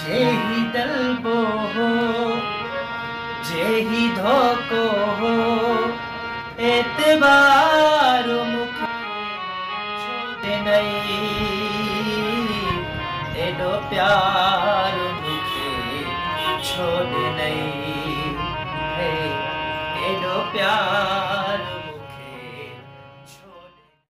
जेही दलबो हो जे ही धोको हो। एतबार मुख छोटे नहीं एडो प्यार मुखे छोटे नहीं। एडो प्यार